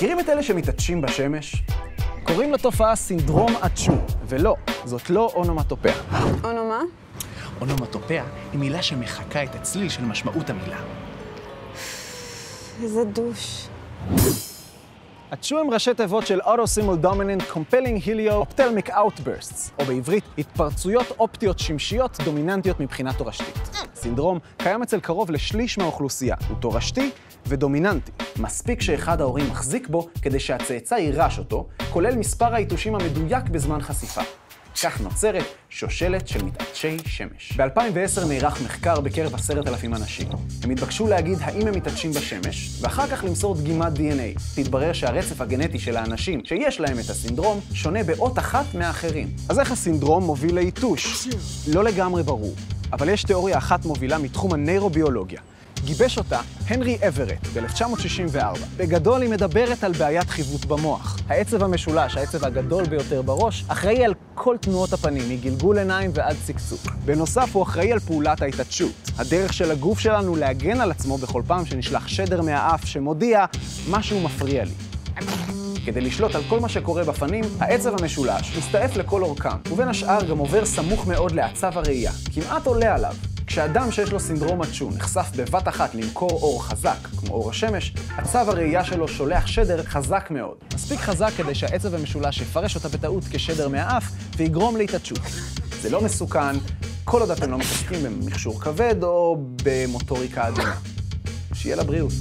מכירים את אלה שמתעטשים בשמש? קוראים לתופעה סינדרום אצ'ו, ולא, זאת לא אונומטופיה. אונו מה? אונומטופיה היא מילה שמחקה את הצליל של משמעות המילה. איזה דוש. אצ'ו הם ראשי תיבות של Autosimal Dominant Compelling Helio-Ophthalmic Outbursts, או בעברית, התפרצויות אופטיות שמשיות דומיננטיות מבחינה תורשתית. סינדרום קיים אצל קרוב לשליש מהאוכלוסייה, הוא תורשתי ודומיננטי. מספיק שאחד ההורים מחזיק בו כדי שהצאצא יירש אותו, כולל מספר היתושים המדויק בזמן חשיפה. כך נוצרת שושלת של מתעטשי שמש. ב-2010 נערך מחקר בקרב עשרת אלפים אנשים. הם התבקשו להגיד האם הם מתעטשים בשמש, ואחר כך למסור דגימת DNA. תתברר שהרצף הגנטי של האנשים שיש להם את הסינדרום שונה באות אחת מהאחרים. אז איך הסינדרום מוביל ליתוש? לא לגמרי ברור, אבל יש תיאוריה אחת מובילה מתחום הנוירוביולוגיה. גיבש אותה הנרי אברט ב-1964. בגדול היא מדברת על בעיית חיווט במוח. העצב המשולש, העצב הגדול ביותר בראש, אחראי על כל תנועות הפנים, מגלגול עיניים ועד צקצוק. בנוסף, הוא אחראי על פעולת ההתעטשות. הדרך של הגוף שלנו להגן על עצמו בכל פעם שנשלח שדר מהאף שמודיע, משהו מפריע לי. כדי לשלוט על כל מה שקורה בפנים, העצב המשולש מסתעף לכל אורכם, ובין השאר גם עובר סמוך מאוד לעצב הראייה, כמעט עולה עליו. כשאדם שיש לו סינדרום אצ'ו נחשף בבת אחת למקור אור חזק, כמו אור השמש, עצב הראייה שלו שולח שדר חזק מאוד. מספיק חזק כדי שהעצב המשולש יפרש אותה בטעות כשדר מהאף ויגרום להתעטשות. זה לא מסוכן, כל עוד אתם לא מתעסקים במכשור כבד או במוטוריקה אדומה. שיהיה לבריאות.